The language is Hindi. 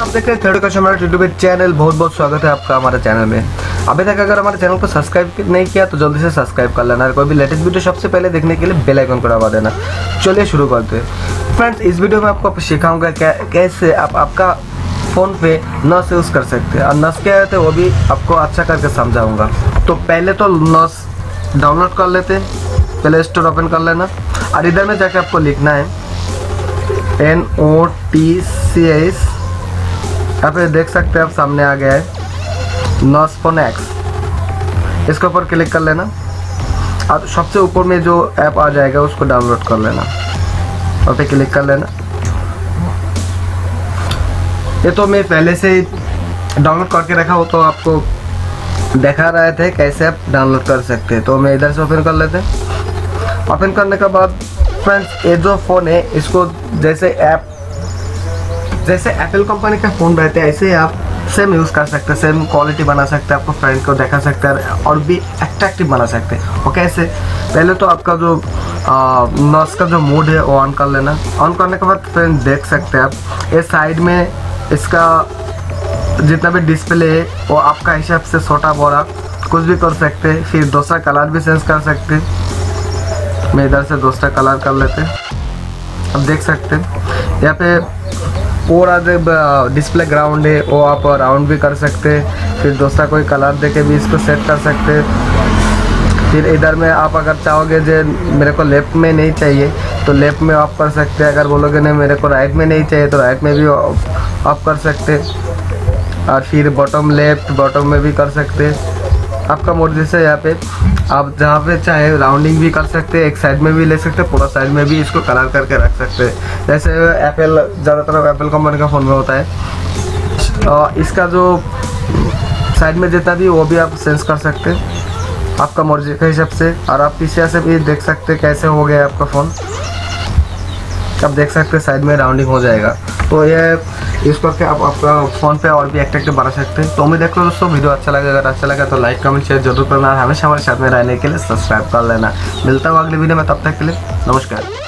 आप देख रहे हैं थर्ड कस्टमर यूट्यूब चैनल। बहुत बहुत स्वागत है आपका हमारे चैनल में अभी तक अगर हमारे चैनल को सब्सक्राइब नहीं किया तो जल्दी से सब्सक्राइब कर लेना। कोई भी लेटेस्ट वीडियो सबसे पहले देखने के लिए बेल आइकन को दबा देना। चलिए शुरू करते हैं। फ्रेंड्स इस वीडियो में आपको सिखाऊँगा क्या कैसे आप आपका फ़ोन पे नस यूज़ कर सकते हैं। और नस क्या है, वो भी आपको अच्छा करके समझाऊँगा। तो पहले तो नस डाउनलोड कर लेते हैं। प्ले स्टोर ओपन कर लेना। और इधर में जाके आपको लिखना है। N O T C S यहाँ पे देख सकते हैं आप, सामने आ गया है। नॉसफोन एक्स इसके ऊपर क्लिक कर लेना। और सबसे ऊपर में जो ऐप आ जाएगा, उसको डाउनलोड कर लेना। और पे क्लिक कर लेना। ये तो मैं पहले से डाउनलोड करके रखा हो तो आपको दिखा रहे थे कैसे आप डाउनलोड कर सकते हैं। तो मैं इधर से ओपन कर लेते हैं। ओपन करने के बाद फ्रेंड्स ये जो फ़ोन है, इसको जैसे ऐप जैसे एप्पल कंपनी का फ़ोन रहते हैं, ऐसे आप सेम यूज़ कर सकते हैं सेम क्वालिटी बना सकते हैं, आपको फ्रेंड को दिखा सकते हैं और भी अट्रैक्टिव बना सकते हैं। और कैसे पहले तो आपका जो नर्स का जो मोड है, वो ऑन कर लेना। ऑन करने के बाद फ्रेंड देख सकते हैं आप। ये साइड में इसका जितना भी डिस्प्ले है, वो आपका हिसाब से छोटा बड़ा कुछ भी कर सकते हैं। फिर दूसरा कलर भी चेंज कर सकते मैं इधर से दूसरा कलर कर लेते अब देख सकते हैं। यहाँ पे पूरा जो डिस्प्ले ग्राउंड है, वो आप राउंड भी कर सकते फिर दूसरा कोई कलर दे के भी इसको सेट कर सकते फिर इधर में आप अगर चाहोगे जो, मेरे को लेफ़्ट में नहीं चाहिए तो लेफ़्ट में आप कर सकते अगर बोलोगे नहीं, मेरे को राइट में नहीं चाहिए तो राइट में भी आप कर सकते और फिर बॉटम लेफ़्ट बॉटम में भी कर सकते आपका मर्ज़ी से यहाँ पे, आप जहाँ पे चाहे राउंडिंग भी कर सकते हैं, एक साइड में भी ले सकते हैं, पूरा साइड में भी इसको कलर करके रख सकते हैं। जैसे एप्पल ज़्यादातर एप्पल कंपनी का फ़ोन में होता है। और इसका जो साइड में जितना भी वो भी आप सेंस कर सकते हैं। आपका मर्ज़ी के हिसाब से, और आप पीछे से भी देख सकते हैं कैसे हो गया आपका फ़ोन आप देख सकते हैं, साइड में राउंडिंग हो जाएगा। तो ये यूज़ करके आप आपका फ़ोन पे और भी एक्टिव बढ़ा सकते हैं। तो उम्मीद देख लो दोस्तों वीडियो अच्छा लगे। अगर अच्छा लगे तो लाइक कमेंट शेयर ज़रूर करना। हमेशा हमारे साथ में रहने के लिए सब्सक्राइब कर लेना। मिलता हूँ अगले वीडियो में, तब तक के लिए नमस्कार।